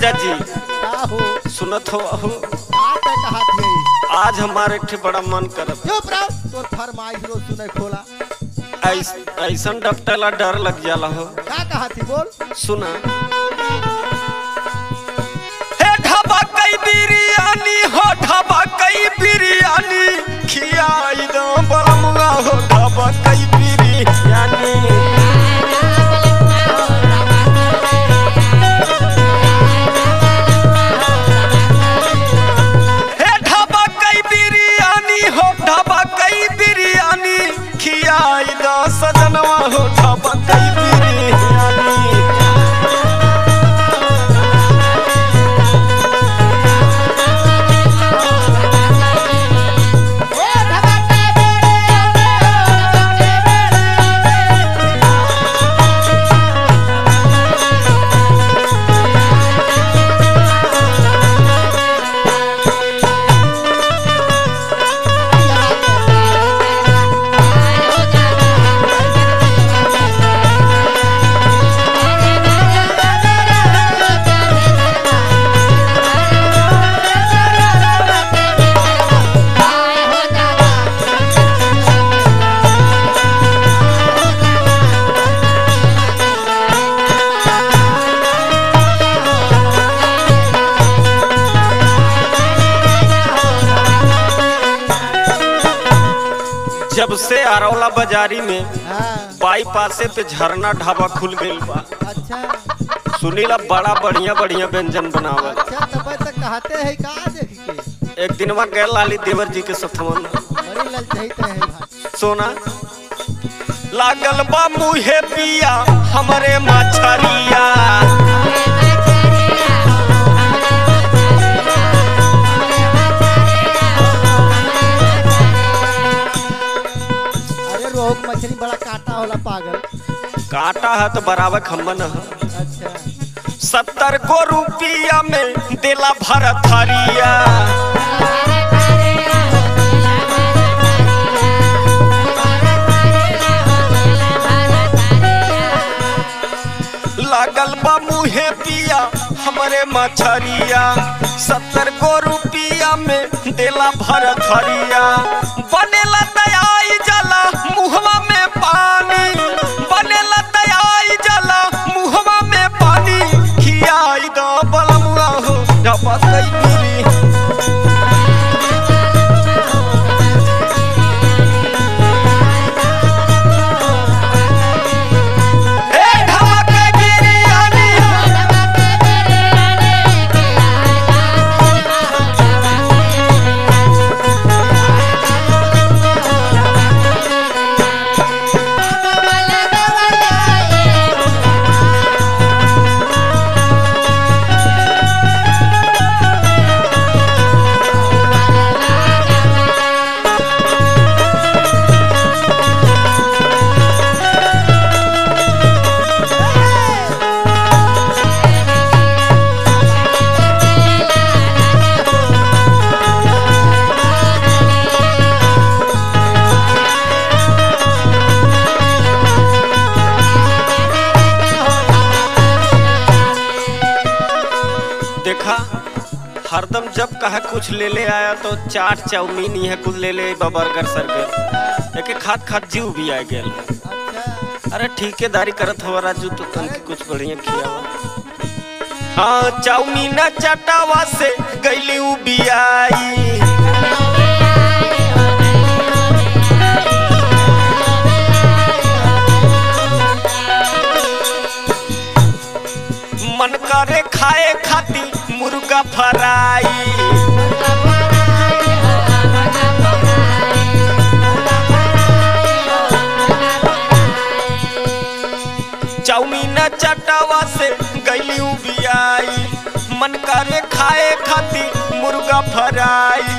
राजा जी हो सुनत हो अहो। आज हमारे एक बड़ा मन करत। चुप रहो तोर फरमाइश रोज सुने खोला। ऐस, ऐसन डपटेला डर लग जाला हो। का कहा थी बोल? सुना। हे ढाबा कई बिरयानी हो ढाबा कई बिरयानी। खियाई दो बलमुआ हो ढाबा कई बिरयानी। ढाबा से अरौला बाजारी में हाँ। बाईपासे पे झरना ढाबा खुल गईल बा। अच्छा। सुनीला बड़ा बढ़िया बढ़िया व्यंजन बनावल अच्छा तब तक कहते हैं का देख के एक दिनवा गए लाली देवर जी के सथवन बड़ी ललचाइत रहे सोना लागल बा मुहे पिया हमरे मछरिया। अरे रोहू मछली बड़ा काटा होला पागल। काटा है तो बराबर खम्बन है। अच्छा। सत्तर गो रुपया में देला भरत हरिया लागल बा मुहे पिया हमरे मछरिया। सत्तर गो रुपया में देला भरत हरिया बनेला कहा कुछ ले ले आया तो चाट चाउमीन, यह कुछ ले ले बर्गर सर्गर एक खात खात जीव भी आ गया। अरे ठेकेदारी करत हवा राजू तो तनके कुछ बढ़िया खियावा। हाँ चाउमीन चटावा से गईली उ बियाई। मन करे खाए खाती मुर्गा फ्राई। खाए खाती मुर्गा फ्राई।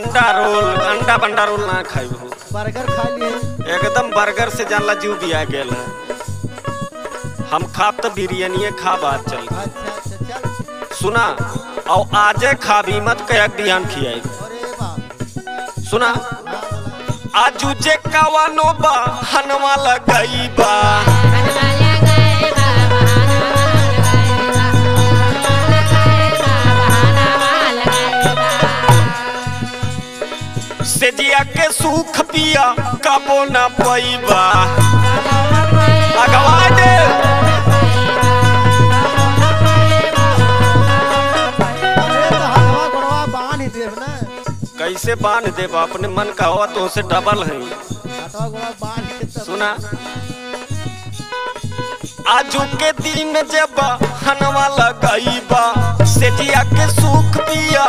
अंडा रोल अंडा बंडा रोल ना खाई हो बर्गर खा लिए। एकदम बर्गर से जानला जीव बिया गेल है। हम खाब तो बिरयानी खा बात चल अच्छा अच्छा सुना और आजे खाबी मत कह बिहान खियाई। सुना आजू जे कवानो बा हनवा लगई बा। सेजिया के सुख पिया कबो ना पैबा अगवा दे। कैसे बाँध देब? अपने मन का हो तो से डबल है। सुना। आजू के दिन जब हनवा लगईबा सेजिया के सुख पिया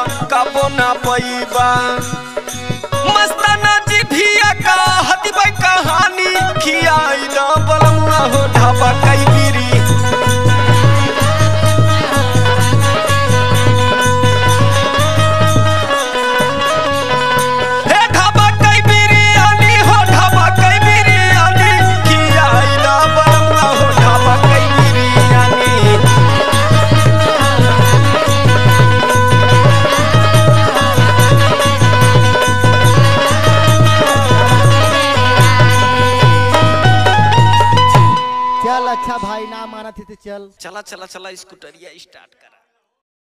चल। चला चला चला स्कूटरिया स्टार्ट करा।